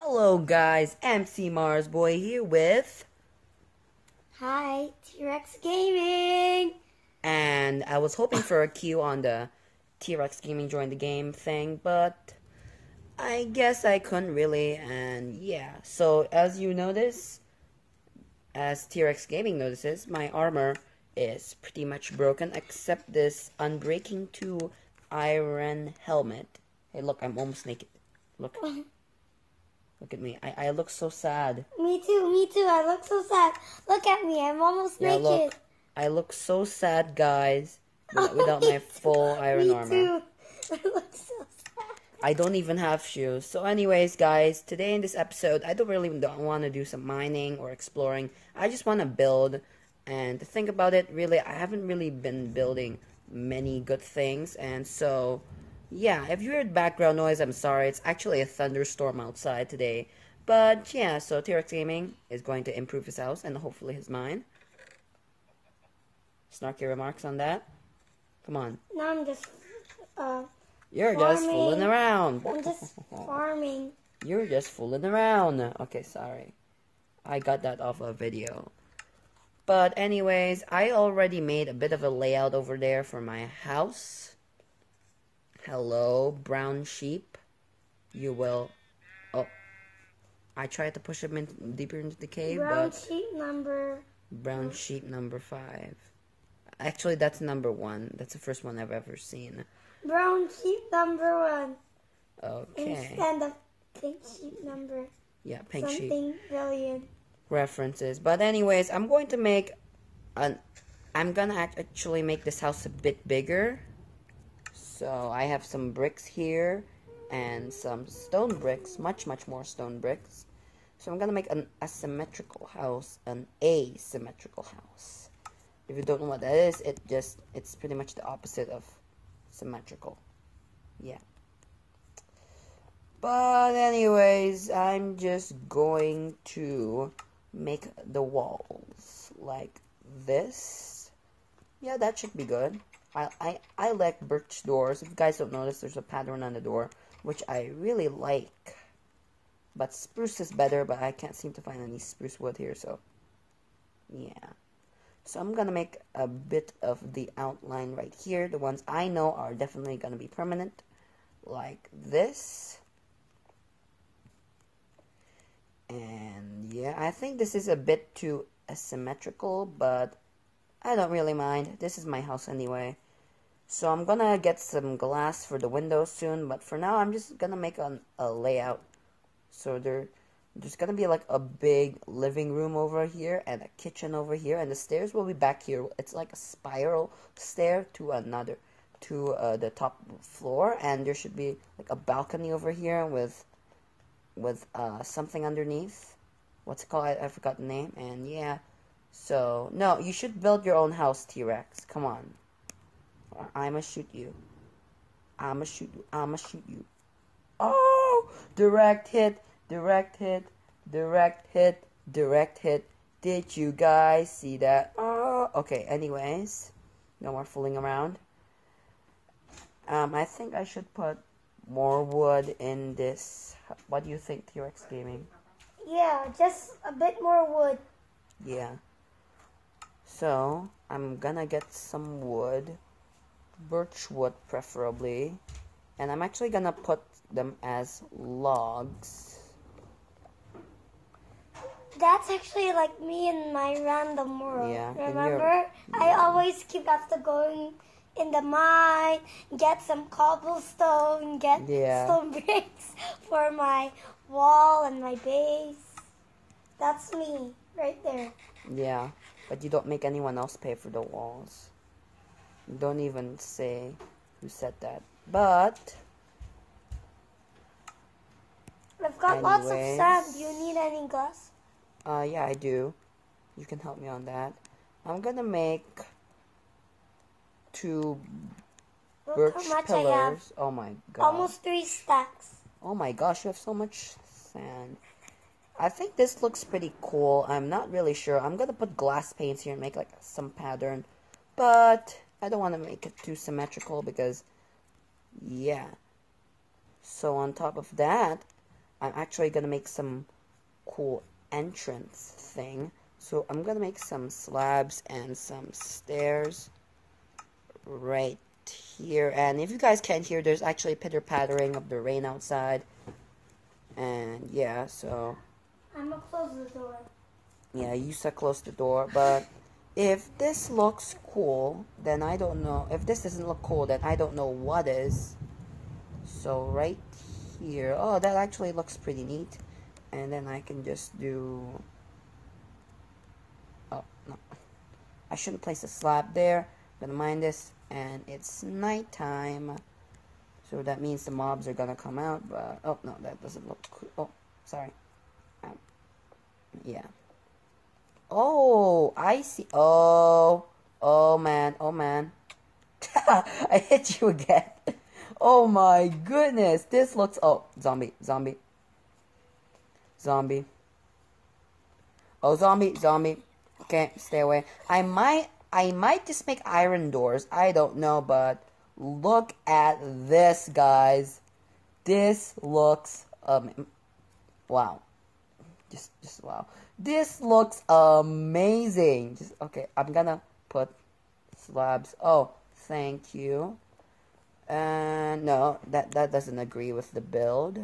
Hello guys, MCMarsBoyee here with Hi, T-Rex Gaming. and I was hoping for a cue on the T-Rex Gaming join the game thing, but I guess I couldn't really and yeah. So as you notice, as T-Rex Gaming notices, my armor is pretty much broken except this Unbreaking 2 iron helmet. Hey look, I'm almost naked. Look. Look at me. I, I look so sad. Me too, me too. I look so sad. Look at me. I'm almost Yeah, naked. look. I look so sad, guys, with- without my full iron me armor. too. I look so sad. I don't even have shoes. So, anyways, guys, today in this episode, I don't really don't want to do some mining or exploring. I just want to build. And to think about it, really, I haven't really been building many good things. And so, yeah, if you heard background noise, I'm sorry. It's actually a thunderstorm outside today. But yeah, so T-Rex Gaming is going to improve his house and hopefully his mind. Snarky remarks on that? Come on. Now I'm just, uh, You're just fooling around. I'm just farming. You're just fooling around. Okay, sorry. I got that off a video. But anyways, I already made a bit of a layout over there for my house. Hello, brown sheep. You will... Oh. I tried to push him in deeper into the cave, Brown but... sheet number. Brown sheep number five. Actually, that's number one. That's the first one I've ever seen. Brown sheep number one. Okay. Instead of pink sheep number Yeah, pink sheep. something billion. References. But anyways, I'm going to make an I'm gonna actually make this house a bit bigger. So I have some bricks here and some stone bricks, much much more stone bricks. So I'm gonna make an asymmetrical house, an asymmetrical house. If you don't know what that is, it just it's pretty much the opposite of symmetrical. Yeah. But anyways, I'm just going to make the walls like this. Yeah, that should be good. I, I, I like birch doors. If you guys don't notice, there's a pattern on the door, which I really like. But spruce is better, but I can't seem to find any spruce wood here, so yeah. So I'm gonna make a bit of the outline right here. The ones I know are definitely gonna be permanent, like this. And yeah, I think this is a bit too asymmetrical, but I don't really mind. This is my house anyway. So I'm gonna get some glass for the windows soon, but for now I'm just gonna make an, a layout. So there, there's gonna be like a big living room over here and a kitchen over here, and the stairs will be back here. It's like a spiral stair to another, to uh, the top floor, and there should be like a balcony over here with with uh, something underneath. What's it called? I, I forgot the name. And yeah, so no, you should build your own house, T Rex. Come on, I'ma shoot you. I'ma shoot you. I'ma shoot you. Oh, direct hit, direct hit, direct hit, direct hit. Did you guys see that? Oh, okay. Anyways, no more fooling around. Um, I think I should put more wood in this. What do you think, T-Rex Gaming? Yeah, just a bit more wood. Yeah. So, I'm gonna get some wood. Birch wood, preferably. And I'm actually gonna put them as logs. That's actually like me in my random world. Yeah, Remember? I always keep after going in the mine, get some cobblestone, get Yeah. stone bricks for my wall and my base. That's me right there. Yeah. But you don't make anyone else pay for the walls. Don't even say who said that. But, I've got lots of sand. Do you need any glass? uh, yeah, I do. You can help me on that. I'm gonna make two Look birch how much I have. pillars. Oh my god. Almost three stacks. Oh my gosh, you have so much sand. I think this looks pretty cool. I'm not really sure. I'm gonna put glass panes here and make like some pattern. but I don't want to make it too symmetrical because, yeah. So on top of that, I'm actually gonna make some cool entrance thing. So I'm gonna make some slabs and some stairs right here. And if you guys can't hear, there's actually pitter pattering of the rain outside. And yeah, so I'm gonna close the door. yeah, you said close the door, but if this looks cool, then I don't know. If this doesn't look cool, then I don't know what is. So right here, oh, that actually looks pretty neat. And then I can just do. Oh no, I shouldn't place a slab there. I'm gonna mind this, and it's nighttime, so that means the mobs are gonna come out. But oh no, that doesn't look. Cool. Oh, sorry. Um, yeah. Oh, I see. Oh, oh man, oh man. I hit you again. Oh my goodness, this looks. Oh, zombie, zombie, zombie. Oh, zombie, zombie. Okay, stay away. I might, I might just make iron doors. I don't know, but look at this, guys. This looks um, wow. Just, just wow. This looks amazing. Just okay. I'm gonna put slabs. Oh, thank you. And no, that that doesn't agree with the build.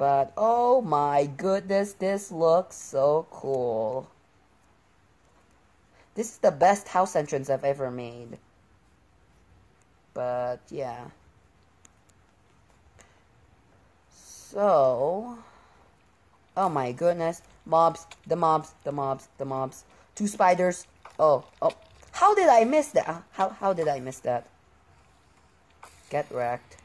But oh my goodness, this looks so cool. This is the best house entrance I've ever made. But yeah. So, oh my goodness, mobs, the mobs, the mobs, the mobs, two spiders. Oh, oh, how did I miss that? How how did I miss that? Get wrecked.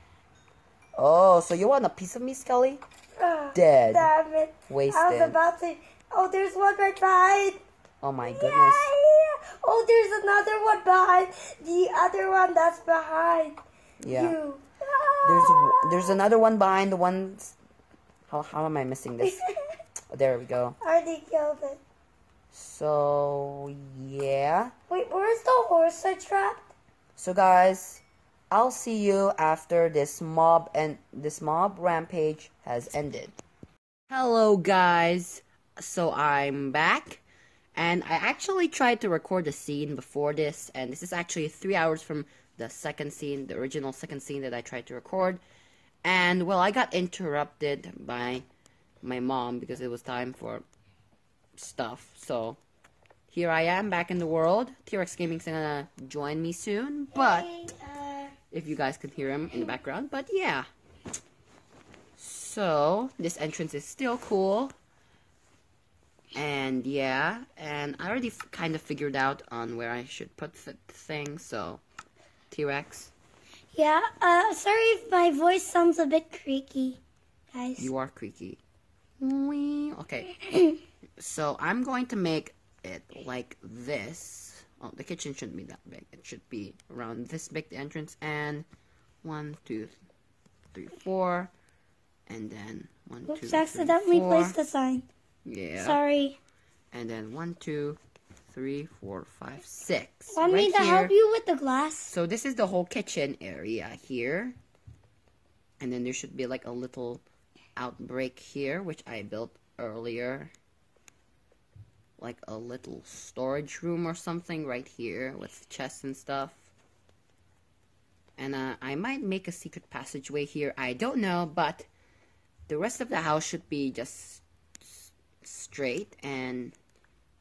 Oh, so you want a piece of me, Skelly? Ah, Dead. Damn it. I was about to. Oh, there's one right behind. Oh my goodness. yeah. Oh, there's another one behind. The other one that's behind Yeah. you. There's there's another one behind the ones. How how am I missing this? Oh, there we go. I already killed it. So yeah. Wait, where's the horse I trapped? So guys, I'll see you after this mob and this mob rampage has ended. Hello guys. So I'm back and I actually tried to record the scene before this and this is actually 3 hours from the second scene, the original second scene that I tried to record. And well, I got interrupted by my mom because it was time for stuff. So here I am back in the world. T-Rex Gaming's gonna join me soon, but Hey, uh, if you guys can hear him in the background. But yeah. So this entrance is still cool. And yeah, and I already kind of figured out on where I should put the thing. So T-Rex, yeah, uh, sorry if my voice sounds a bit creaky, guys. you are creaky. Wee. Okay. so I'm going to make it like this. Oh, the kitchen shouldn't be that big. It should be around this big, the entrance, and one, two, three, four, and then one, two, Oops, three, accidentally four. placed the sign. Yeah. Sorry. And then one, two, three, four, five, six. Want me right to here. help you with the glass? So this is the whole kitchen area here. And then there should be like a little outbreak here, which I built earlier. Like a little storage room or something right here with chests and stuff. And uh, I might make a secret passageway here. I don't know, but the rest of the house should be just straight and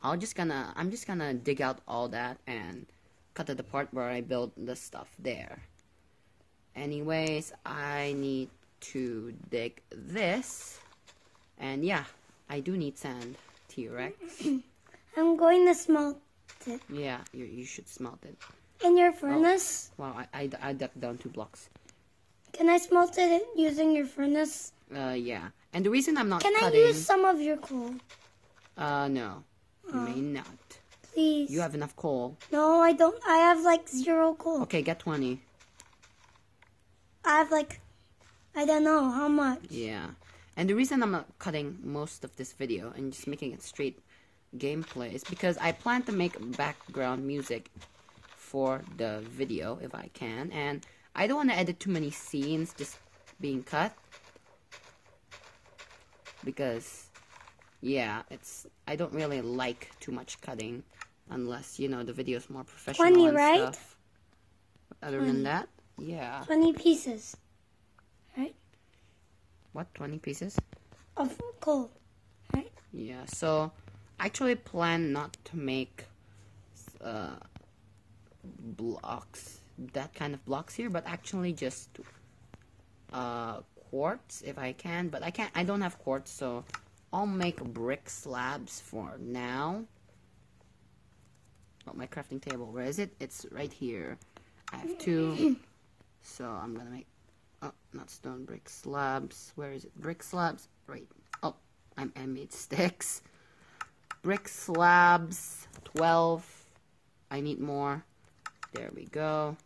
I'll just gonna I'm just gonna dig out all that and cut to the part where I build the stuff there. Anyways, I need to dig this. And yeah, I do need sand, T-Rex. I'm going to smelt it. yeah, you, you should smelt it. In your furnace? Wow, I, I, I dug down two blocks. Can I smelt it using your furnace? Uh, yeah. And the reason I'm not Can I use some of your coal? Uh, no. You may not. Please. You have enough coal. No, I don't. I have like zero coal. Okay, get 20. I have like, I don't know how much. Yeah. And the reason I'm not cutting most of this video and just making it straight gameplay is because I plan to make background music for the video if I can, and I don't want to edit too many scenes just being cut because yeah, it's I don't really like too much cutting unless you know the video is more professional 20, and right? stuff. Other than that, yeah. 20 pieces. Right? What, 20 pieces? Of coal. Right? Yeah, so actually plan not to make uh, blocks, that kind of blocks here, but actually just uh, quartz if I can. But I can't, I don't have quartz, so I'll make brick slabs for now. Oh, my crafting table, where is it? It's right here. I have two, so I'm gonna make, oh, not stone, brick slabs. Where is it? Brick slabs, right. Oh, I'm, I made sticks. Brick slabs, 12. I need more. There we go.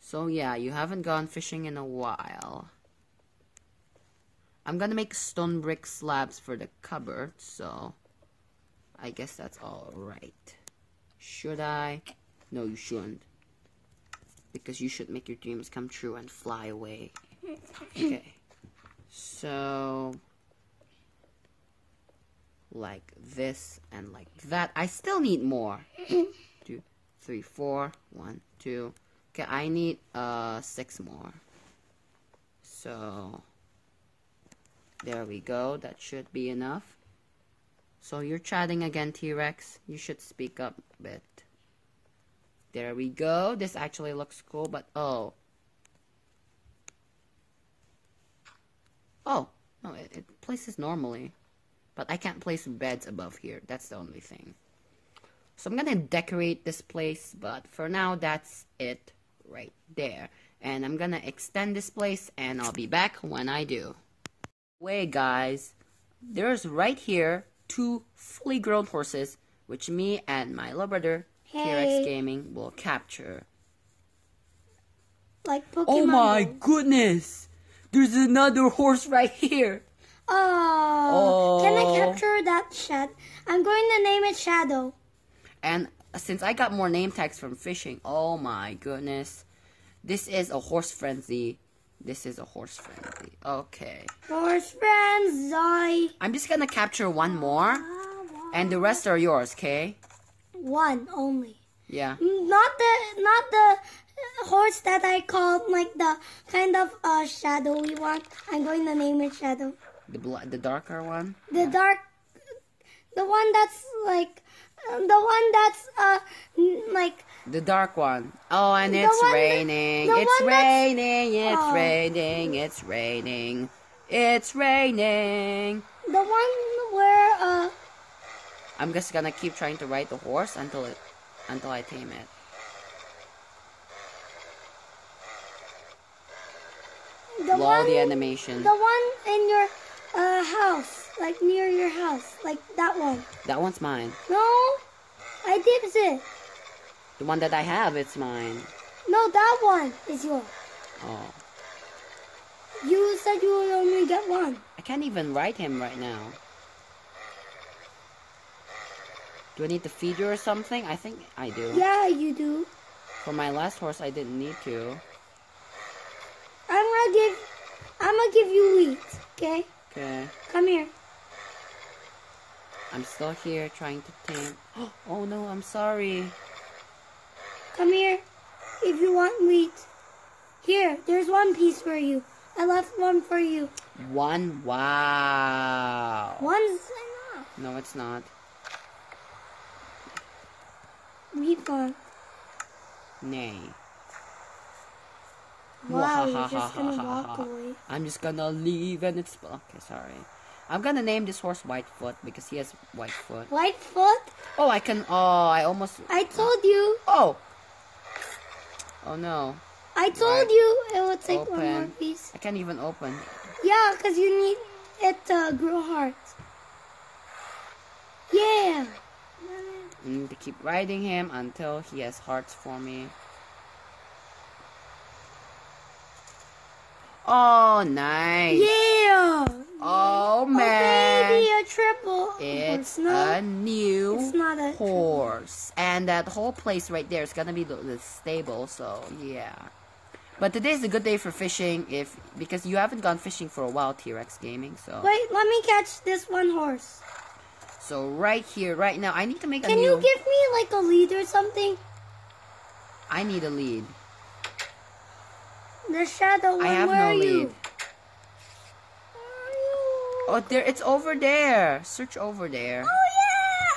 So yeah, you haven't gone fishing in a while. I'm gonna make stone brick slabs for the cupboard, so I guess that's alright. Should I? No, you shouldn't. Because you should make your dreams come true and fly away. Okay. So, like this and like that. I still need more. two, three, four, one, two. Okay, I need uh six more. So, there we go. That should be enough. So you're chatting again, T-Rex. You should speak up a bit. There we go. This actually looks cool, but oh. Oh, no, it, it places normally. But I can't place beds above here. That's the only thing. So I'm gonna decorate this place, but for now, that's it right there. And I'm gonna extend this place, and I'll be back when I do. Wait, guys. There's right here two fully grown horses, which me and my little brother, Hey. Gaming, will capture. Like Pokemon. Oh my goodness! There's another horse right here! Oh. Can I Oh. capture that shed? I'm going to name it Shadow. And since I got more name tags from fishing, oh my goodness. This is a horse frenzy. This is a horse frenzy. Okay. Horse frenzy. I'm just gonna capture one more, and the rest are yours, okay? One only. Yeah. Not the not the horse that I called like the kind of uh shadowy one. I'm going to name it Shadow. The bl- the darker one? The dark, the one that's like, uh, the one that's uh like The dark one. Oh, and it's one that- raining. It's raining. It's Oh. raining. It's raining. It's raining. the one where uh I'm just gonna keep trying to ride the horse until it until I tame it. the one the animation. the one in your uh house, like near your house, like that one. That one's mine. No, I did it. The one that I have, it's mine. No, that one is yours. Oh. You said you would only get one. I can't even ride him right now. Do I need to feed you or something? I think I do. Yeah, you do. For my last horse, I didn't need to. I'm gonna give, I'm gonna give you wheat. Okay, Okay. come here. I'm still here trying to tame. Oh no, I'm sorry. Come here. If you want wheat. Here, there's one piece for you. I left one for you. One. Wow. One's enough. No, it's not. Wheat one. Nay. Wow, you're just gonna walk away. I'm just gonna leave and it's. Okay, sorry. I'm gonna name this horse Whitefoot because he has Whitefoot. Whitefoot? Oh, I can. Oh, I almost. I told you. Oh! Oh no. I told Right. you it would take one more Open. piece. I can't even open. Yeah, because you need it to grow hearts. Yeah. I need to keep riding him until he has hearts for me. Oh, nice. Yeah. Oh Oh, man. baby, a triple. It's horse. no, a new it's not a horse. And that whole place right there is gonna be the, the stable, so yeah. But today's a good day for fishing if because you haven't gone fishing for a while, T-Rex Gaming, so Wait, let me catch this one horse. so right here, right now, I need to make a Can you give me like a lead or something? I need a lead. The shadow one. I have where no are you? lead. Where are you? Oh there it's over there. Search over there. Oh yeah!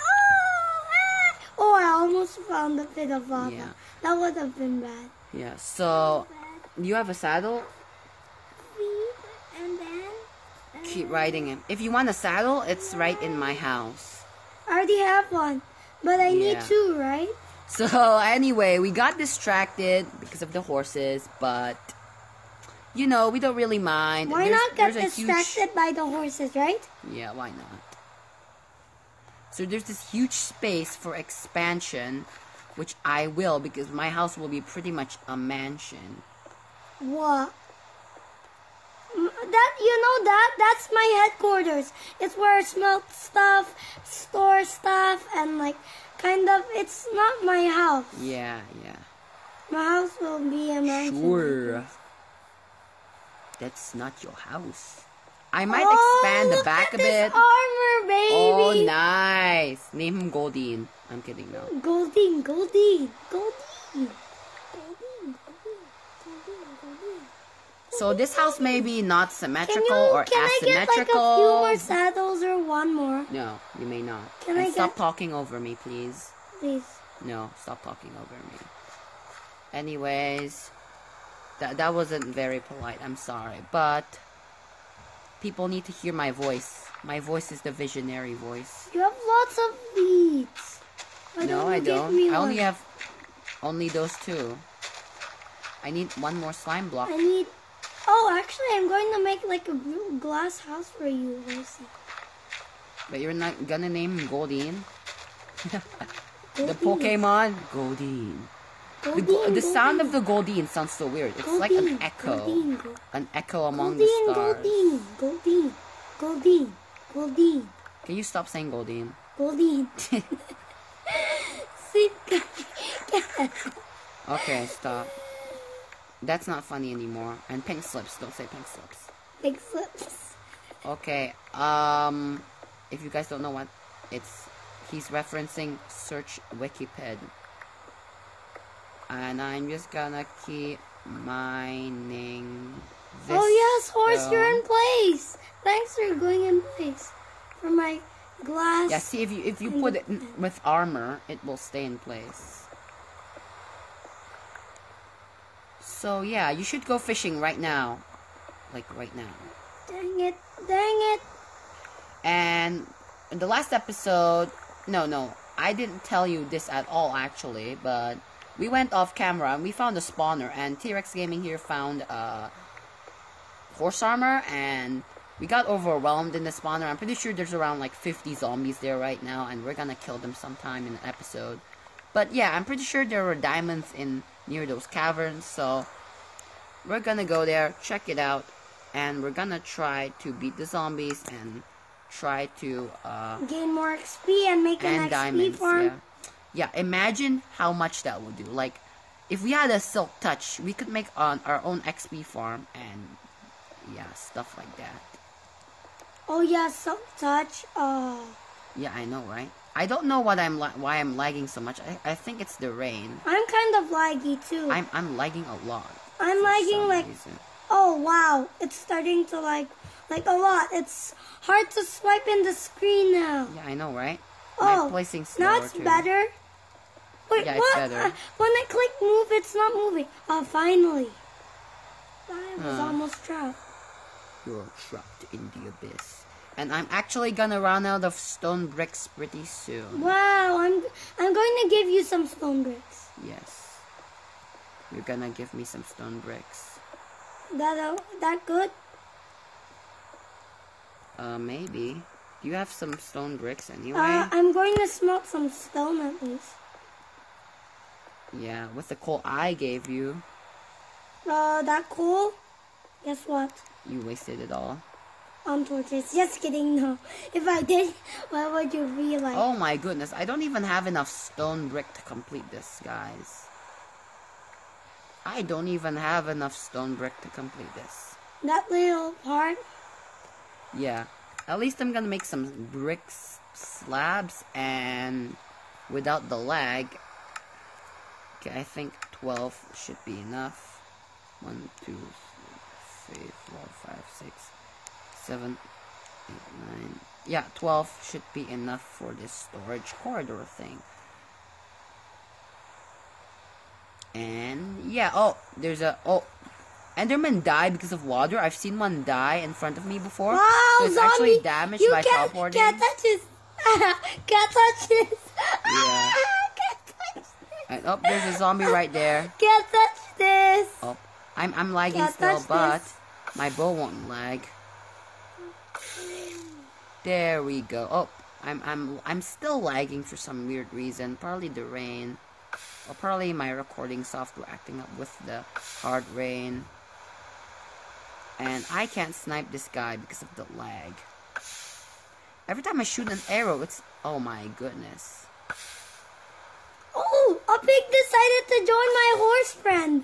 Oh, ah. oh, I almost found the bit of lava. Yeah. That would have been bad. Yeah, so Bad. you have a saddle? And then. and Keep riding him. If you want a saddle, it's right in my house. I already have one, but I need two, right? So anyway, we got distracted because of the horses, but you know, we don't really mind. Why There's- not get a huge- distracted by the horses, right? Yeah, why not? So there's this huge space for expansion, which I will because my house will be pretty much a mansion. What? Mm, That you know that that's my headquarters. It's where I smelt stuff, store stuff, and like kind of. It's not my house. Yeah, yeah. My house will be a mansion. Sure. That's not your house. I oh, might Oh, expand the back a bit. armor, baby. Oh, nice. Name him Goldeen. I'm kidding, no. Goldeen, Goldeen, Goldeen, Goldeen, Goldeen, Goldeen, Goldeen. So this house may be not Can symmetrical you? or Can I get like a few more saddles or one more, no, you may not. Can and I stop get- talking over me, please. please? No, stop talking over me. Anyways, that that wasn't very polite. I'm sorry, but people need to hear my voice. My voice is the visionary voice. You have lots of leads. Why no, I don't. I only one? have only those two. I need one more slime block. I need. Oh, actually, I'm going to make like a gl- glass house for you, Lucy. But you're not gonna name him Goldeen. the Pokemon Goldeen. The, the sound of the Goldeen sounds so weird. It's like an echo. An echo among the stars. Goldeen, Goldeen, Goldeen, Goldeen, Can you stop saying Goldeen? Goldeen. Okay, stop. That's not funny anymore. And pink slips. Don't say pink slips. Pink slips. Okay. Um, if you guys don't know what, it's he's referencing search Wikiped. And I'm just gonna keep mining. This oh yes, horse, you're in place. Thanks for going in place for my glass. Yeah, see if you if you put it with armor, it will stay in place. So yeah, you should go fishing right now, like right now. Dang it! Dang it! And in the last episode, no, no, I didn't tell you this at all actually, but we went off camera and we found a spawner, and T-Rex Gaming here found uh, horse armor, and we got overwhelmed in the spawner. I'm pretty sure there's around like 50 zombies there right now, and we're gonna kill them sometime in the episode. But yeah, I'm pretty sure there were diamonds in near those caverns, so we're gonna go there, check it out, and we're gonna try to beat the zombies and try to uh Gain more XP and make an XP diamonds farm. yeah yeah imagine how much that would do like if we had a silk touch we could make on our own xp farm and yeah stuff like that Oh yeah, silk touch. Oh, yeah i know right i don't know what i'm la- why i'm lagging so much i, I think it's the rain I'm kind of laggy too. i'm i'm lagging a lot I'm lagging like reason. oh wow, it's starting to like like a lot. It's hard to swipe in the screen now. yeah i know right Oh, now it's too. better. Wait, Yeah, it's what? better. Uh, when I click move, it's not moving. Oh, finally. I was Huh. almost trapped. You're trapped in the abyss. And I'm actually gonna run out of stone bricks pretty soon. Wow, I'm I'm going to give you some stone bricks. Yes. You're gonna give me some stone bricks. That uh, that good? Uh, maybe. Do you have some stone bricks anyway? Uh, I'm going to smelt some stone at least. Yeah, with the coal I gave you, Uh, that coal? Guess what? you wasted it all. on torches. Just kidding, no. If I did, what would you be like? Oh my goodness, I don't even have enough stone brick to complete this, guys. I don't even have enough stone brick to complete this. That little part. Yeah. At least I'm gonna make some bricks slabs and without the lag. Okay, I think 12 should be enough. 1, 2, 3, 4, 5, 6, 7, 8, 9. Yeah, 12 should be enough for this storage corridor thing. And yeah, oh, there's a oh Enderman die because of water. I've seen one die in front of me before. Wow, so it's zombie! actually damaged you by can't, teleporting. Can't touch this. can't touch this. Yeah. And, oh, there's a zombie right there. Can't touch this. Oh, I'm I'm lagging Can't still, but this. my bow won't lag. There we go. Oh, I'm I'm I'm still lagging for some weird reason. Probably the rain, or probably my recording software acting up with the hard rain. And I can't snipe this guy because of the lag. Every time I shoot an arrow, it's oh my goodness. A pig decided to join my horse friend.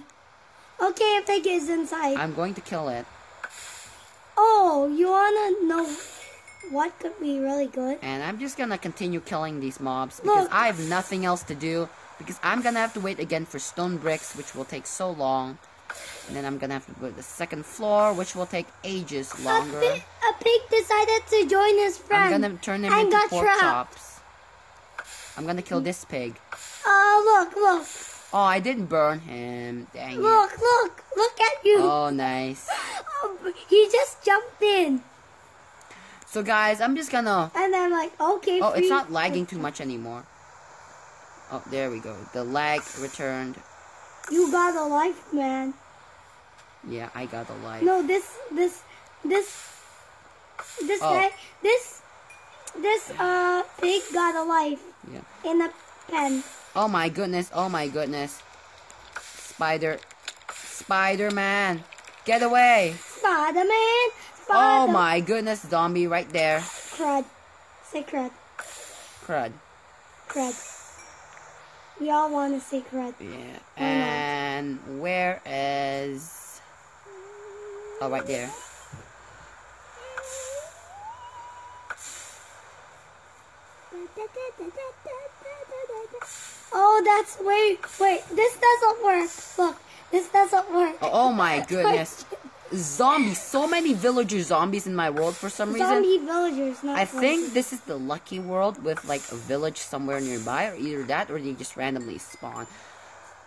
Okay, a pig is inside. I'm going to kill it. oh, you wanna know what could be really good? And I'm just gonna continue killing these mobs because Look. I have nothing else to do. Because I'm gonna have to wait again for stone bricks, which will take so long. And then I'm gonna have to build the second floor, which will take ages A, longer. pi- a pig decided to join his friend. I'm gonna turn him and into pork trapped. chops. I'm gonna kill this pig. Oh, look, look, Oh, I didn't burn him. Dang it. look, look, look at you. Oh, nice. Oh, he just jumped in. So, guys, I'm just gonna. And I'm like, okay, Oh, it's not lagging too much anymore. Oh, there we go. The lag returned. You got a life, man. Yeah, I got a light. No, this, this, this, this Oh. guy, this, this, uh, pig got a life Yeah. in a pen. Oh my goodness, oh my goodness. Spider. Spider-Man. Get away. Spider-Man, Oh my goodness, zombie right there. Crud. Say crud. Crud. Crud. We all want to say crud. Yeah. Why not? And where is... Oh, right there. That's wait, wait. This doesn't work. Look, this doesn't work. Oh, oh my goodness. Zombies. So many villager zombies in my world for some reason. Zombie villagers, not I horses. think this is the lucky world with like a village somewhere nearby, or either that or they just randomly spawn.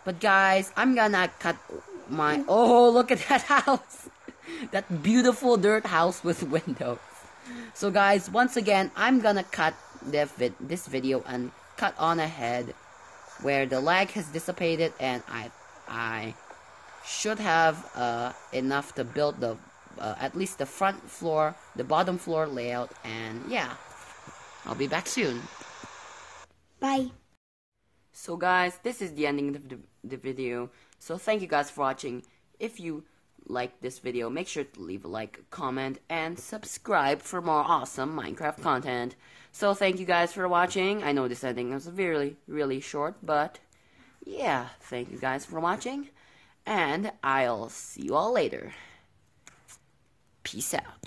But guys, I'm gonna cut my. Mm. Oh, look at that house! that beautiful dirt house with windows. So, guys, once again, I'm gonna cut the vid- this video and cut on ahead where the lag has dissipated and I I should have uh, enough to build the uh, at least the front floor, the bottom floor layout, and yeah, I'll be back soon. Bye. So guys, this is the ending of the, the video. So thank you guys for watching. If you like this video, make sure to leave a like, comment, and subscribe for more awesome Minecraft content. So thank you guys for watching. I know this ending was really, really short, but yeah, thank you guys for watching. And I'll see you all later. Peace out.